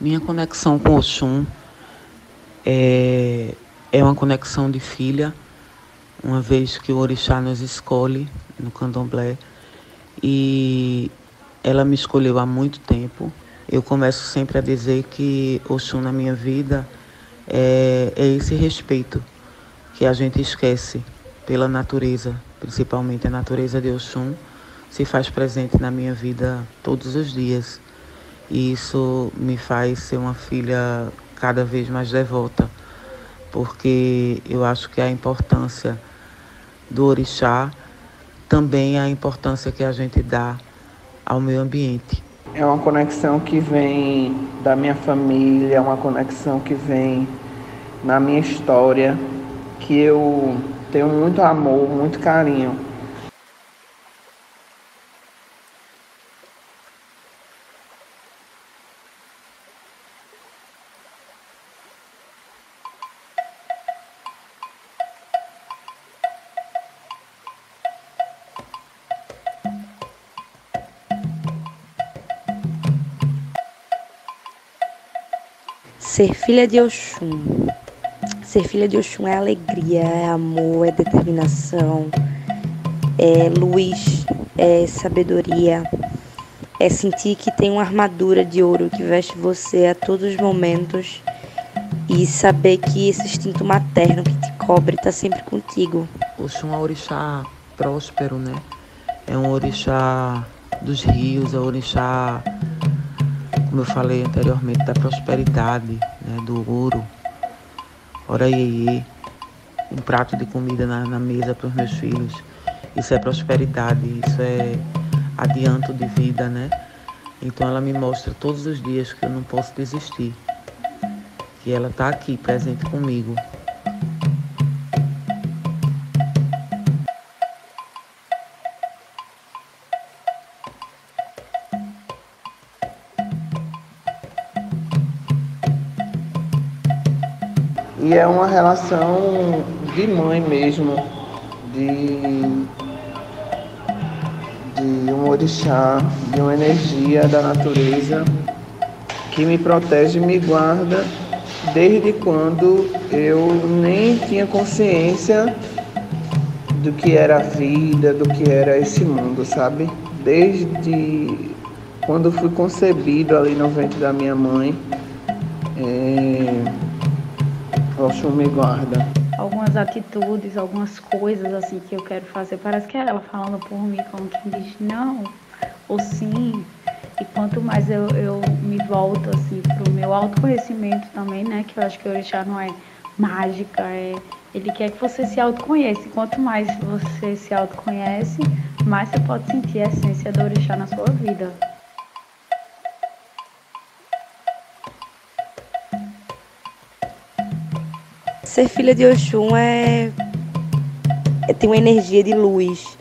Minha conexão com Oxum é, é uma conexão de filha, uma vez que o Orixá nos escolhe no candomblé e ela me escolheu há muito tempo. Eu começo sempre a dizer que Oxum na minha vida é, é esse respeito que a gente esquece pela natureza, principalmente a natureza de Oxum, se faz presente na minha vida todos os dias. E isso me faz ser uma filha cada vez mais devota, porque eu acho que a importância do orixá também é a importância que a gente dá ao meio ambiente. É uma conexão que vem da minha família, é uma conexão que vem na minha história, que eu tenho muito amor, muito carinho Ser filha de Oxum. Ser filha de Oxum é alegria, é amor, é determinação, é luz, é sabedoria, é sentir que tem uma armadura de ouro que veste você a todos os momentos e saber que esse instinto materno que te cobre está sempre contigo. Oxum é um orixá próspero, né? É um orixá dos rios, é um orixá como eu falei anteriormente, da prosperidade, né, do ouro. Ora iê, um prato de comida na, na mesa para os meus filhos. Isso é prosperidade, isso é adianto de vida, né? Então ela me mostra todos os dias que eu não posso desistir. Que ela está aqui presente comigo. E é uma relação de mãe mesmo, de, de um orixá, de uma energia da natureza que me protege e me guarda desde quando eu nem tinha consciência do que era a vida, do que era esse mundo, sabe? Desde quando fui concebido ali no ventre da minha mãe. É Oxum me guarda. Algumas atitudes, algumas coisas assim que eu quero fazer, parece que ela falando por mim, como quem diz não ou sim. E quanto mais eu, eu me volto assim pro meu autoconhecimento também, né? Que eu acho que o orixá não é mágica, é ele quer que você se autoconheça. Quanto mais você se autoconhece, mais você pode sentir a essência do orixá na sua vida. Ser filha de Oxum é, é tem uma energia de luz,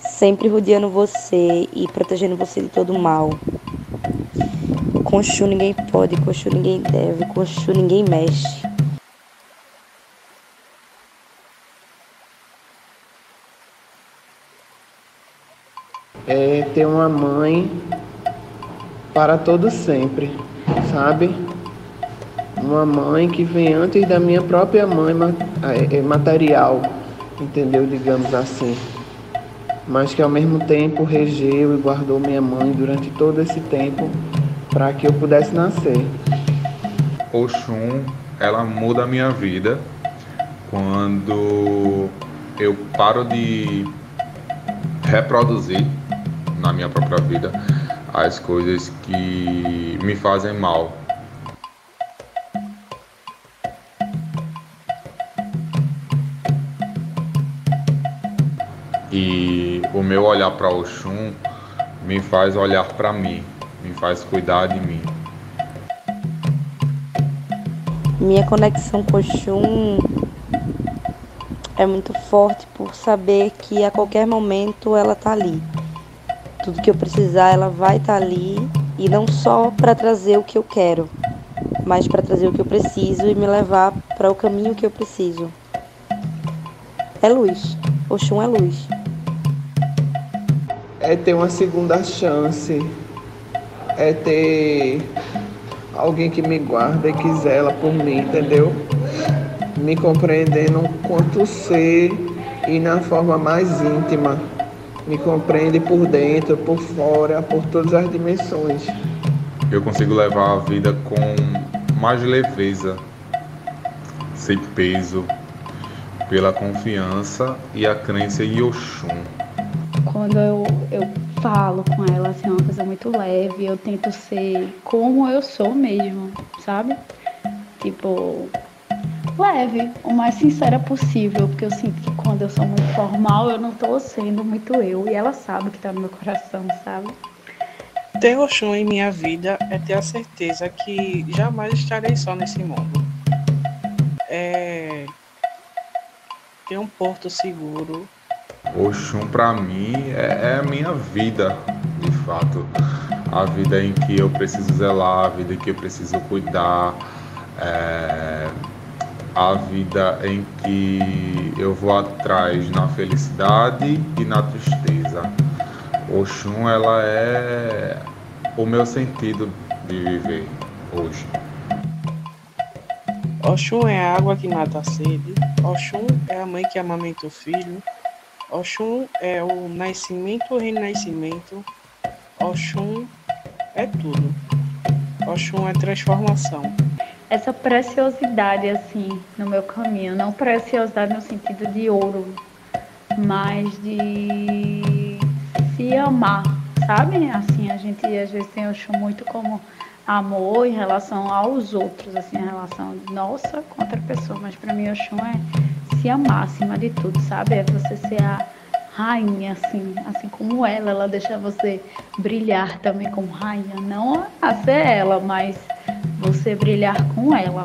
sempre rodeando você e protegendo você de todo mal. Com Oxum ninguém pode, com Oxum ninguém deve, com Oxum ninguém mexe. É ter uma mãe para todo sempre, sabe? Uma mãe que vem antes da minha própria mãe é, é material, entendeu? Digamos assim. Mas que ao mesmo tempo regeu e guardou minha mãe durante todo esse tempo para que eu pudesse nascer. Oxum, ela muda a minha vida quando eu paro de reproduzir na minha própria vida as coisas que me fazem mal E o meu olhar para o Oxum me faz olhar para mim, me faz cuidar de mim. Minha conexão com o Oxum é muito forte por saber que a qualquer momento ela tá ali. Tudo que eu precisar, ela vai estar tá ali e não só para trazer o que eu quero, mas para trazer o que eu preciso e me levar para o caminho que eu preciso. É luz. Oxum é luz é ter uma segunda chance, é ter alguém que me guarda e que zela por mim, entendeu? Me compreendendo quanto ser e na forma mais íntima. Me compreende por dentro, por fora, por todas as dimensões. Eu consigo levar a vida com mais leveza, sem peso, pela confiança e a crença em Oxum. Quando eu, eu falo com ela, assim, é uma coisa muito leve, eu tento ser como eu sou mesmo, sabe? Tipo, leve, o mais sincera possível, porque eu sinto que quando eu sou muito formal, eu não tô sendo muito eu, e ela sabe que tá no meu coração, sabe? Ter Oxum em minha vida é ter a certeza que jamais estarei só nesse mundo. É ter um porto seguro. Oxum para mim é, é a minha vida, de fato. A vida em que eu preciso zelar, a vida em que eu preciso cuidar. É a vida em que eu vou atrás na felicidade e na tristeza. Oxum, ela é o meu sentido de viver hoje. Oxum é a água que mata a sede. Oxum é a mãe que amamenta o filho. Oxum é o nascimento e renascimento. Oxum é tudo. Oxum é transformação essa preciosidade assim no meu caminho, não preciosidade no sentido de ouro, mas de se amar, sabe? Assim, a gente às vezes tem o chão muito como amor em relação aos outros, assim, em relação nossa com outra pessoa, mas para mim o chão é amar acima de tudo, sabe? É você ser a rainha, assim, assim como ela, ela deixa você brilhar também como rainha, não a ser ela, mas você brilhar com ela.